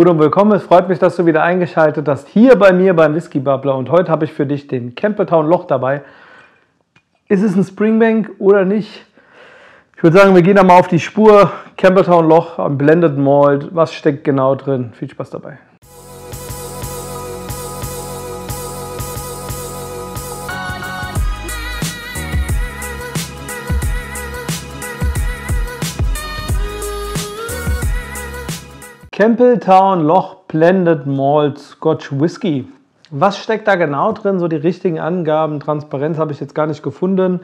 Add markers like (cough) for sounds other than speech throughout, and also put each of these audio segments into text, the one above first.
Gut und willkommen. Es freut mich, dass du wieder eingeschaltet hast hier bei mir beim Whisky Bubbler. Und heute habe ich für dich den Campbelltown Loch dabei. Ist es ein Springbank oder nicht? Ich würde sagen, wir gehen da mal auf die Spur. Campbelltown Loch am Blended Malt. Was steckt genau drin? Viel Spaß dabei. Campbelltown Loch Blended Malt Scotch Whisky. Was steckt da genau drin? So die richtigen Angaben, Transparenz habe ich jetzt gar nicht gefunden.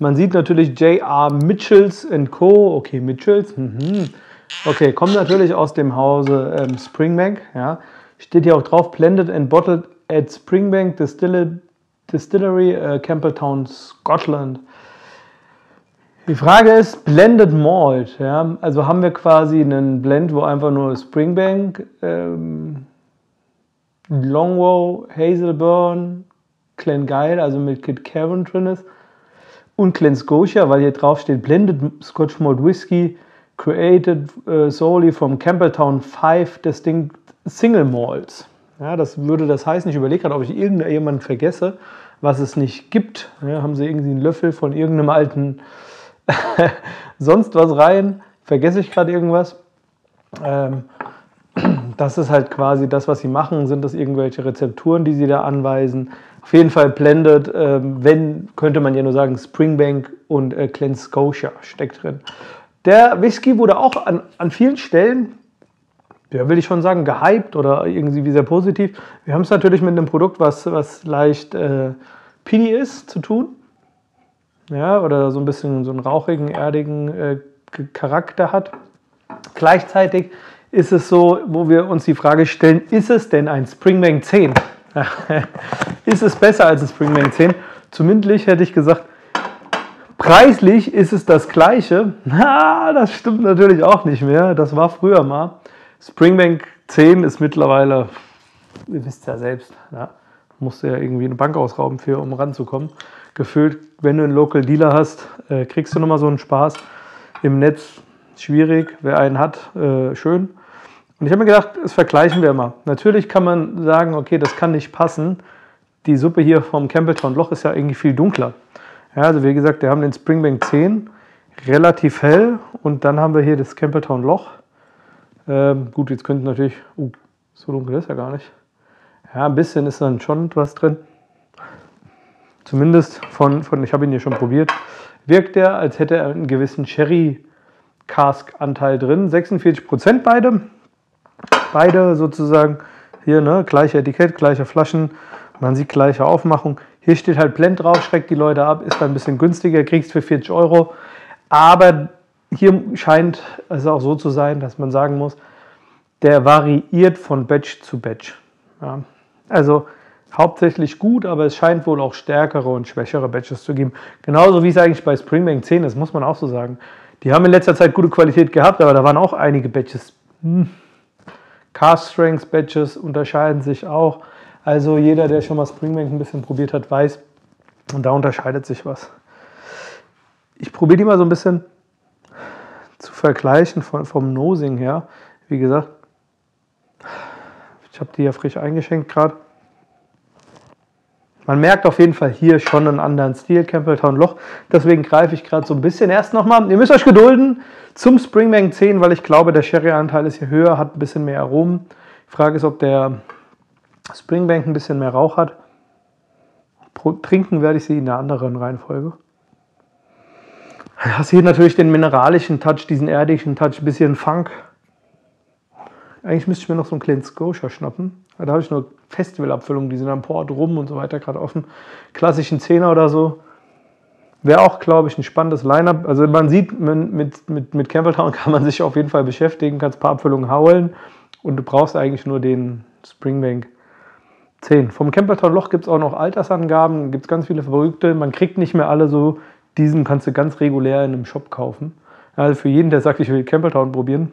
Man sieht natürlich J.R. Mitchells Co. Okay, Mitchells. Mhm. Okay, kommt natürlich aus dem Hause ähm, Springbank. Ja. Steht hier auch drauf, Blended and Bottled at Springbank Distillery, Distillery äh, Campbelltown, Scotland. Die Frage ist Blended Malt. Ja? Also haben wir quasi einen Blend, wo einfach nur Springbank, ähm, Longwow, Hazelburn, Glengeil, also mit Kit Cavan drin ist und Glen Scotia, weil hier drauf steht Blended Scotch Malt Whisky created uh, solely from Campbelltown 5 distinct Single Malts. Ja, das würde das heißen, ich überlege gerade, ob ich irgendjemanden vergesse, was es nicht gibt. Ja, haben sie irgendwie einen Löffel von irgendeinem alten (laughs) sonst was rein. Vergesse ich gerade irgendwas? Ähm, das ist halt quasi das, was sie machen. Sind das irgendwelche Rezepturen, die sie da anweisen? Auf jeden Fall blended, ähm, wenn, könnte man ja nur sagen, Springbank und äh, Glen Scotia steckt drin. Der Whisky wurde auch an, an vielen Stellen, ja, will ich schon sagen, gehypt oder irgendwie sehr positiv. Wir haben es natürlich mit einem Produkt, was, was leicht äh, Pini ist, zu tun ja, oder so ein bisschen so einen rauchigen, erdigen äh, Charakter hat. Gleichzeitig ist es so, wo wir uns die Frage stellen, ist es denn ein Springbank 10? (laughs) ist es besser als ein Springbank 10? Zumindest hätte ich gesagt, preislich ist es das gleiche. (laughs) Na, das stimmt natürlich auch nicht mehr. Das war früher mal. Springbank 10 ist mittlerweile, ihr wisst ja selbst, ja, musste ja irgendwie eine Bank ausrauben, für, um ranzukommen gefühlt, wenn du einen Local Dealer hast, äh, kriegst du nochmal so einen Spaß. Im Netz schwierig, wer einen hat, äh, schön. Und ich habe mir gedacht, das vergleichen wir mal. Natürlich kann man sagen, okay, das kann nicht passen. Die Suppe hier vom Campbelltown Loch ist ja irgendwie viel dunkler. Ja, also wie gesagt, wir haben den Springbank 10, relativ hell. Und dann haben wir hier das Campbelltown Loch. Ähm, gut, jetzt könnte natürlich, uh, so dunkel ist er gar nicht. Ja, ein bisschen ist dann schon was drin. Zumindest von, von ich habe ihn hier schon probiert, wirkt er, als hätte er einen gewissen Sherry-Cask-Anteil drin. 46 Prozent beide. Beide sozusagen hier, ne, gleiche Etikett, gleiche Flaschen. Man sieht gleiche Aufmachung. Hier steht halt Blend drauf, schreckt die Leute ab, ist ein bisschen günstiger, kriegst für 40 Euro. Aber hier scheint es auch so zu sein, dass man sagen muss, der variiert von Batch zu Batch. Ja. Also hauptsächlich gut, aber es scheint wohl auch stärkere und schwächere Batches zu geben. Genauso wie es eigentlich bei Springbank 10 ist, muss man auch so sagen. Die haben in letzter Zeit gute Qualität gehabt, aber da waren auch einige Batches. Hm. Cast Strength Batches unterscheiden sich auch. Also jeder, der schon mal Springbank ein bisschen probiert hat, weiß, und da unterscheidet sich was. Ich probiere die mal so ein bisschen zu vergleichen von, vom Nosing her. Wie gesagt, ich habe die ja frisch eingeschenkt gerade. Man merkt auf jeden Fall hier schon einen anderen Stil, Campbelltown Loch. Deswegen greife ich gerade so ein bisschen erst nochmal. Ihr müsst euch gedulden zum Springbank 10, weil ich glaube, der Sherry-Anteil ist hier höher, hat ein bisschen mehr Aromen. Die Frage ist, ob der Springbank ein bisschen mehr Rauch hat. Trinken werde ich sie in der anderen Reihenfolge. Du hast natürlich den mineralischen Touch, diesen erdigen Touch, ein bisschen Funk. Eigentlich müsste ich mir noch so einen kleinen Scotia schnappen. Da habe ich nur Festivalabfüllungen, die sind am Port rum und so weiter gerade offen. Klassischen Zehner oder so. Wäre auch, glaube ich, ein spannendes Line-Up. Also man sieht, mit, mit, mit Campbelltown (laughs) kann man sich auf jeden Fall beschäftigen, kannst ein paar Abfüllungen haulen und du brauchst eigentlich nur den Springbank 10. Vom Campbelltown Loch gibt es auch noch Altersangaben, gibt es ganz viele Verrückte. Man kriegt nicht mehr alle so, diesen kannst du ganz regulär in einem Shop kaufen. Also für jeden, der sagt, ich will Campbelltown probieren,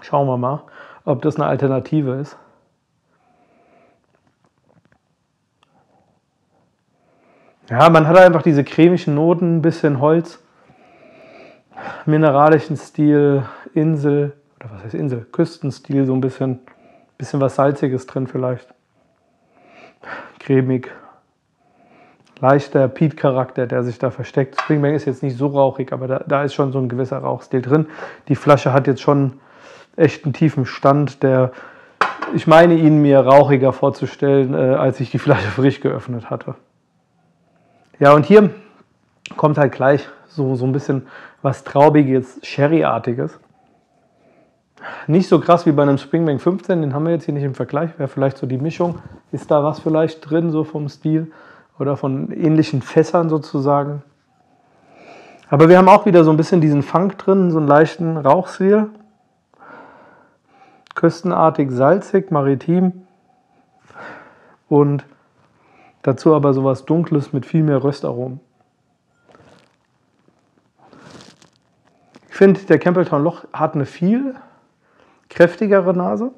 schauen wir mal, ob das eine Alternative ist. Ja, man hat einfach diese cremischen Noten, ein bisschen Holz, mineralischen Stil, Insel, oder was heißt Insel, Küstenstil so ein bisschen. Bisschen was Salziges drin vielleicht. Cremig. Leichter Peat-Charakter, der sich da versteckt. Springbank ist jetzt nicht so rauchig, aber da, da ist schon so ein gewisser Rauchstil drin. Die Flasche hat jetzt schon echt einen tiefen Stand, der ich meine ihn mir rauchiger vorzustellen, äh, als ich die Flasche frisch geöffnet hatte. Ja, und hier kommt halt gleich so, so ein bisschen was Traubiges, Sherry-artiges. Nicht so krass wie bei einem Springbank 15, den haben wir jetzt hier nicht im Vergleich. Wäre vielleicht so die Mischung. Ist da was vielleicht drin, so vom Stil oder von ähnlichen Fässern sozusagen. Aber wir haben auch wieder so ein bisschen diesen Funk drin, so einen leichten Rauchstil. Küstenartig, salzig, maritim. Und dazu aber sowas Dunkles mit viel mehr Röstaromen. Ich finde, der Campbelltown Loch hat eine viel kräftigere Nase.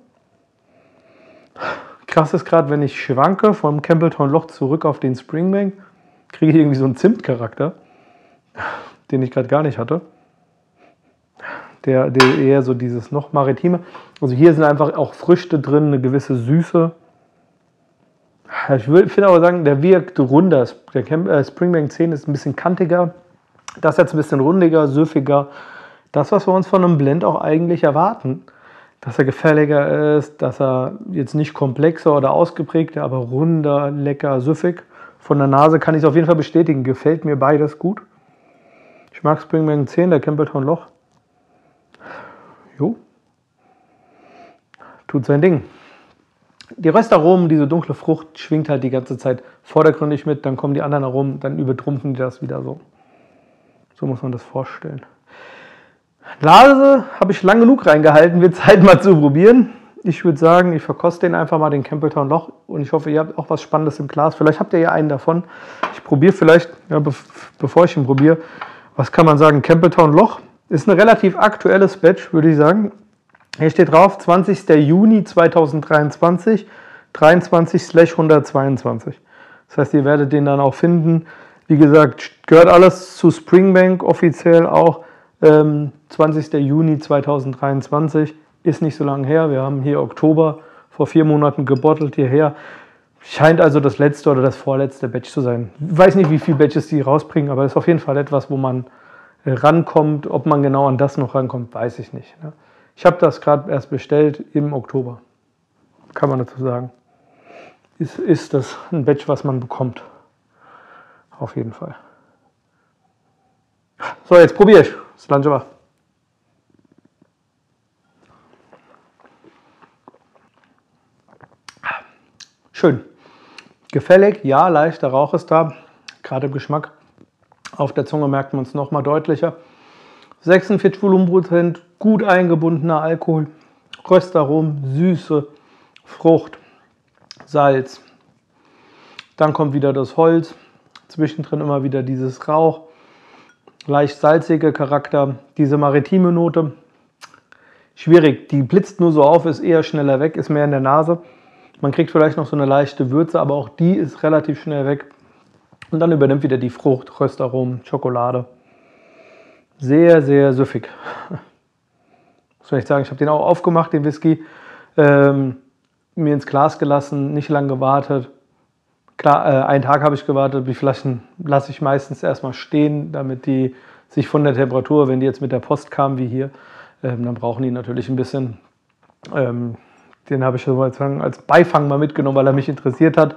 Krass ist gerade, wenn ich schwanke vom Campbelltown Loch zurück auf den Springbank, kriege ich irgendwie so einen Zimtcharakter, den ich gerade gar nicht hatte. Der, der eher so dieses noch maritime. Also hier sind einfach auch Früchte drin, eine gewisse Süße. Ich finde aber sagen, der wirkt runder. Der äh, Springbank 10 ist ein bisschen kantiger. Das jetzt ein bisschen rundiger, süffiger. Das, was wir uns von einem Blend auch eigentlich erwarten dass er gefälliger ist, dass er jetzt nicht komplexer oder ausgeprägter, aber runder, lecker, süffig. Von der Nase kann ich es auf jeden Fall bestätigen. Gefällt mir beides gut. Ich mag Springbank 10, der Campbelltown Loch. Jo. Tut sein Ding. Die Röstaromen, diese dunkle Frucht, schwingt halt die ganze Zeit vordergründig mit. Dann kommen die anderen Aromen, dann übertrumpfen die das wieder so. So muss man das vorstellen. Nase habe ich lang genug reingehalten, wird Zeit mal zu probieren. Ich würde sagen, ich verkoste den einfach mal, den Campbelltown Loch. Und ich hoffe, ihr habt auch was Spannendes im Glas. Vielleicht habt ihr ja einen davon. Ich probiere vielleicht, ja, be bevor ich ihn probiere, was kann man sagen? Campbelltown Loch ist ein relativ aktuelles Batch, würde ich sagen. Hier steht drauf, 20. Juni 2023, 23/122. Das heißt, ihr werdet den dann auch finden. Wie gesagt, gehört alles zu Springbank offiziell auch. Ähm, 20. Juni 2023 ist nicht so lange her. Wir haben hier Oktober vor vier Monaten gebottelt hierher. Scheint also das letzte oder das vorletzte Batch zu sein. Ich weiß nicht, wie viele Batches die rausbringen, aber ist auf jeden Fall etwas, wo man rankommt. Ob man genau an das noch rankommt, weiß ich nicht. Ne? Ich habe das gerade erst bestellt im Oktober. Kann man dazu sagen. Ist, ist das ein Batch, was man bekommt? Auf jeden Fall. So, jetzt probiere ich. Slanjava. Schön. Gefällig, ja, leichter Rauch ist da, gerade im Geschmack. Auf der Zunge merkt man es nochmal deutlicher. 46 Volumenprozent, gut eingebundener Alkohol, Röstarom, Süße, Frucht, Salz. Dann kommt wieder das Holz, zwischendrin immer wieder dieses Rauch, leicht salzige Charakter, diese maritime Note. Schwierig, die blitzt nur so auf, ist eher schneller weg, ist mehr in der Nase. Man kriegt vielleicht noch so eine leichte Würze, aber auch die ist relativ schnell weg. Und dann übernimmt wieder die Frucht, Röstaromen, Schokolade. Sehr, sehr süffig. (laughs) Soll ich sagen? Ich habe den auch aufgemacht, den Whisky. Ähm, mir ins Glas gelassen, nicht lang gewartet. Klar, äh, einen Tag habe ich gewartet. Die Flaschen lasse ich meistens erstmal stehen, damit die sich von der Temperatur, wenn die jetzt mit der Post kamen wie hier, ähm, dann brauchen die natürlich ein bisschen. Ähm, den habe ich sozusagen als Beifang mal mitgenommen, weil er mich interessiert hat,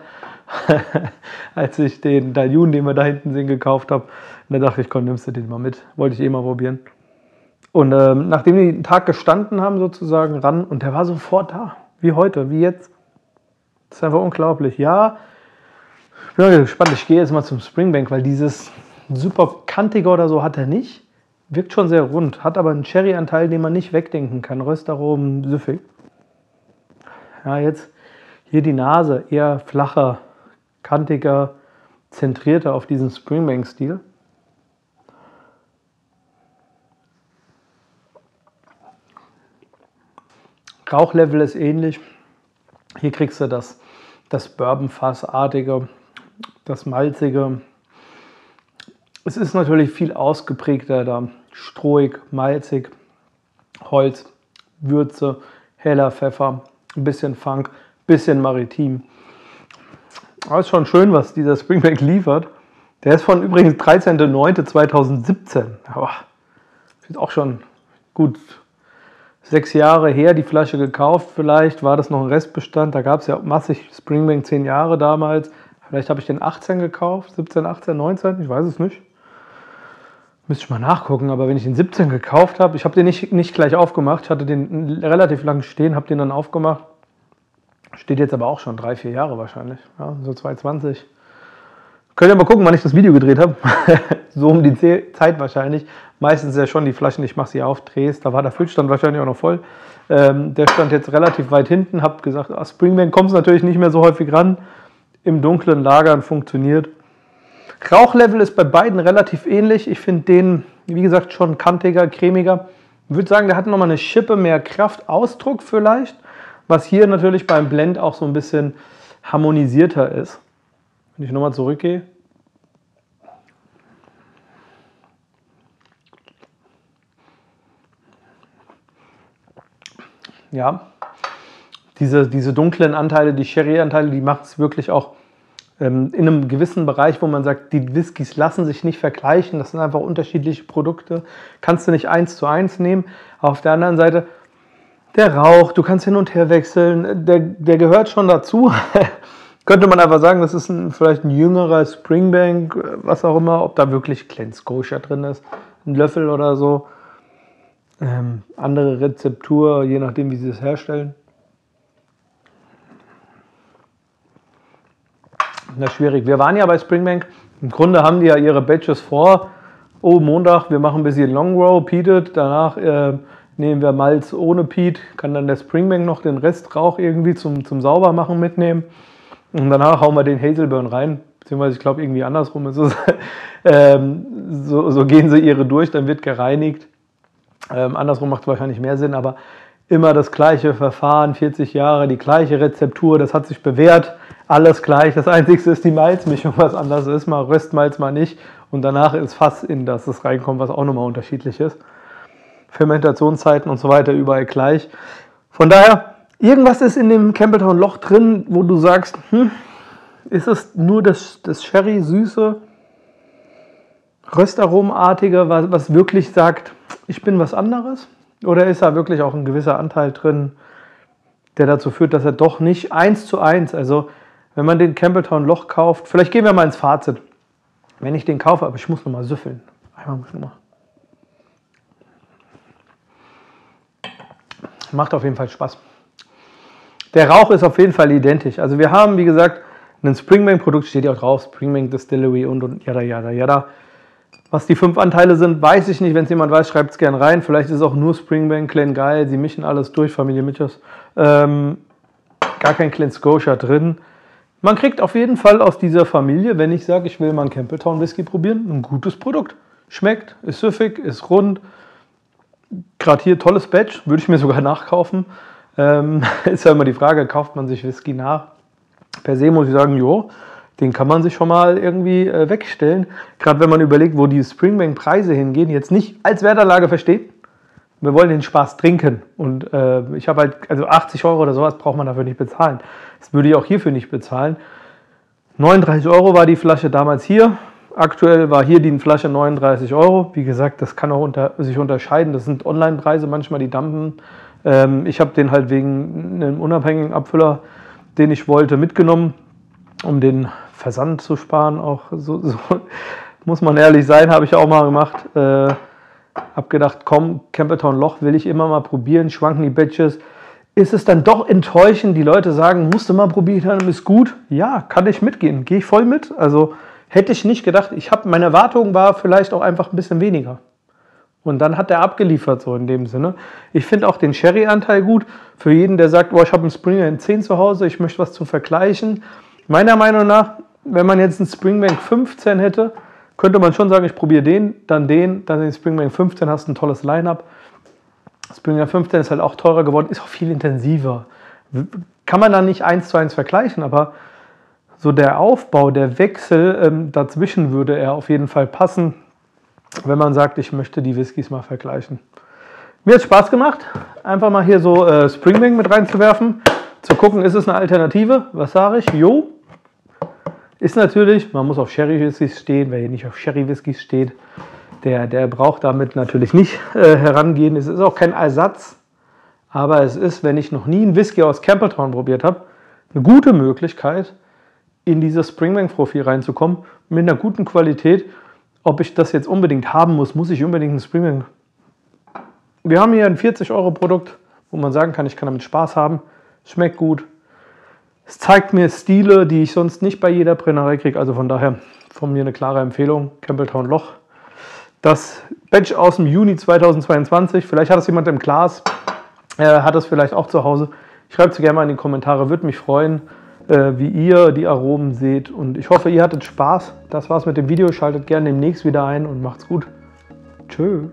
(laughs) als ich den Daljun, den wir da hinten sehen, gekauft habe. Und da dachte ich, komm, nimmst du den mal mit. Wollte ich eh mal probieren. Und ähm, nachdem die einen Tag gestanden haben, sozusagen ran, und der war sofort da, wie heute, wie jetzt. Das ist einfach unglaublich. Ja, ich bin gespannt. Ich gehe jetzt mal zum Springbank, weil dieses super kantige oder so hat er nicht. Wirkt schon sehr rund, hat aber einen Cherry-Anteil, den man nicht wegdenken kann. Röstaromen süffig. Ja, jetzt hier die Nase eher flacher, kantiger, zentrierter auf diesen Springbank-Stil. Rauchlevel ist ähnlich. Hier kriegst du das, das Bourbon-Fassartige, das Malzige. Es ist natürlich viel ausgeprägter da. Strohig, malzig, Holz, Würze, heller Pfeffer, ein bisschen Funk, ein bisschen maritim. Aber ist schon schön, was dieser Springbank liefert. Der ist von übrigens 13.09.2017. Aber ist auch schon gut sechs Jahre her, die Flasche gekauft. Vielleicht war das noch ein Restbestand. Da gab es ja massig Springbank 10 Jahre damals. Vielleicht habe ich den 18 gekauft, 17, 18, 19, ich weiß es nicht. Müsste ich mal nachgucken, aber wenn ich den 17 gekauft habe, ich habe den nicht, nicht gleich aufgemacht, ich hatte den relativ lang stehen, habe den dann aufgemacht. Steht jetzt aber auch schon drei, vier Jahre wahrscheinlich, ja, so 220. Könnt ihr mal gucken, wann ich das Video gedreht habe. (laughs) so um die Zeit wahrscheinlich. Meistens ja schon die Flaschen, ich mache sie auf, drehst. Da war der Füllstand wahrscheinlich auch noch voll. Ähm, der stand jetzt relativ weit hinten. Hab gesagt, ah, Springbank kommt es natürlich nicht mehr so häufig ran. Im dunklen Lagern funktioniert. Rauchlevel ist bei beiden relativ ähnlich. Ich finde den, wie gesagt, schon kantiger, cremiger. Ich würde sagen, der hat nochmal eine Schippe mehr Kraftausdruck vielleicht, was hier natürlich beim Blend auch so ein bisschen harmonisierter ist. Wenn ich nochmal zurückgehe. Ja, diese, diese dunklen Anteile, die Sherry-Anteile, die macht es wirklich auch in einem gewissen Bereich, wo man sagt, die Whiskys lassen sich nicht vergleichen, das sind einfach unterschiedliche Produkte, kannst du nicht eins zu eins nehmen. Auf der anderen Seite, der Rauch, du kannst hin und her wechseln, der, der gehört schon dazu. (laughs) Könnte man einfach sagen, das ist ein, vielleicht ein jüngerer Springbank, was auch immer, ob da wirklich Glen Scotia drin ist, ein Löffel oder so. Ähm, andere Rezeptur, je nachdem, wie sie es herstellen. Ist schwierig. Wir waren ja bei Springbank. Im Grunde haben die ja ihre Batches vor. Oh, Montag, wir machen ein bisschen Long Row, Peated. Danach äh, nehmen wir Malz ohne Peat. Kann dann der Springbank noch den Rest Rauch irgendwie zum, zum Saubermachen mitnehmen. Und danach hauen wir den Hazelburn rein. Beziehungsweise, ich glaube, irgendwie andersrum ist es. (laughs) ähm, so, so, gehen sie ihre durch, dann wird gereinigt. Ähm, andersrum macht es wahrscheinlich mehr Sinn, aber immer das gleiche Verfahren, 40 Jahre, die gleiche Rezeptur, das hat sich bewährt, alles gleich. Das Einzige ist die Malzmischung, was anders ist, mal Röstmalz, mal nicht. Und danach ist Fass in das es reinkommt, was auch nochmal unterschiedlich ist. Fermentationszeiten und so weiter überall gleich. Von daher, irgendwas ist in dem Campbelltown Loch drin, wo du sagst, hm, ist es nur das, das Sherry-Süße, Röstaromartige, was, was wirklich sagt, ich bin was anderes? Oder ist da wirklich auch ein gewisser Anteil drin, der dazu führt, dass er doch nicht eins zu eins, also wenn man den Campbelltown Loch kauft, vielleicht gehen wir mal ins Fazit. Wenn ich den kaufe, aber ich muss nochmal süffeln. Einmal muss ich nochmal. Macht auf jeden Fall Spaß. Der Rauch ist auf jeden Fall identisch. Also wir haben, wie gesagt, ein Springbank-Produkt, steht ja auch drauf, Springbank Distillery und, und yada, yada, yada. Was die fünf Anteile sind, weiß ich nicht. Wenn es jemand weiß, schreibt es gerne rein. Vielleicht ist es auch nur Springbank, Glen Geil. Sie mischen alles durch, Familie Mitchers. Ähm, gar kein Glen Scotia drin. Man kriegt auf jeden Fall aus dieser Familie, wenn ich sage, ich will mal einen Campbelltown Whisky probieren, ein gutes Produkt. Schmeckt, ist süffig, ist rund. Gerade hier tolles Batch, würde ich mir sogar (laughs) nachkaufen. Ähm, (laughs) ist ja immer die Frage, kauft man sich Whisky nach? Per se muss ich sagen, jo, den kann man sich schon mal irgendwie äh, wegstellen. Gerade wenn man überlegt, wo die Springbank-Preise hingehen. Jetzt nicht als Werterlage verstehen. Wir wollen den Spaß trinken. Und äh, ich habe halt, also 80 Euro oder sowas braucht man dafür nicht bezahlen. Das würde ich auch hierfür nicht bezahlen. 39 Euro war die Flasche damals hier. Aktuell war hier die Flasche 39 Euro. Wie gesagt, das kann auch unter, sich unterscheiden. Das sind Online-Preise, manchmal die dampen. Ähm, ich habe den halt wegen einem unabhängigen Abfüller, den ich wollte, mitgenommen, um den Versand zu sparen, auch so, so (laughs) muss man ehrlich sein, habe ich auch mal gemacht. Äh, hab gedacht, komm, Campbelltown Loch will ich immer mal probieren, schwanken die Batches. Ist es dann doch enttäuschend, die Leute sagen, musst du mal probieren ist gut? Ja, kann ich mitgehen, gehe ich voll mit. Also hätte ich nicht gedacht, ich habe meine Erwartung war vielleicht auch einfach ein bisschen weniger. Und dann hat er abgeliefert, so in dem Sinne. Ich finde auch den Sherry-Anteil gut. Für jeden, der sagt, oh, ich habe einen Springer in 10 zu Hause, ich möchte was zum Vergleichen. Meiner Meinung nach wenn man jetzt einen Springbank 15 hätte, könnte man schon sagen, ich probiere den, dann den, dann den Springbank 15, hast ein tolles Line-Up. Springbank 15 ist halt auch teurer geworden, ist auch viel intensiver. Kann man dann nicht eins zu eins vergleichen, aber so der Aufbau, der Wechsel ähm, dazwischen würde er auf jeden Fall passen, wenn man sagt, ich möchte die Whiskys mal vergleichen. Mir hat Spaß gemacht, einfach mal hier so äh, Springbank mit reinzuwerfen. zu gucken, ist es eine Alternative? Was sage ich? Jo. Ist natürlich, man muss auf Sherry Whiskys stehen. Wer hier nicht auf Sherry Whiskys steht, der, der braucht damit natürlich nicht äh, herangehen. Es ist auch kein Ersatz, aber es ist, wenn ich noch nie einen Whisky aus Campbelltown probiert habe, eine gute Möglichkeit, in dieses Springbank-Profil reinzukommen mit einer guten Qualität. Ob ich das jetzt unbedingt haben muss, muss ich unbedingt einen Springbank. Wir haben hier ein 40-Euro-Produkt, wo man sagen kann, ich kann damit Spaß haben. Schmeckt gut. Es zeigt mir Stile, die ich sonst nicht bei jeder Brennerei kriege. Also von daher von mir eine klare Empfehlung. Campbelltown Loch. Das Batch aus dem Juni 2022. Vielleicht hat es jemand im Glas. Er hat es vielleicht auch zu Hause. Schreibt es gerne mal in die Kommentare. Würde mich freuen, äh, wie ihr die Aromen seht. Und ich hoffe, ihr hattet Spaß. Das war's mit dem Video. Schaltet gerne demnächst wieder ein und macht's gut. Tschö.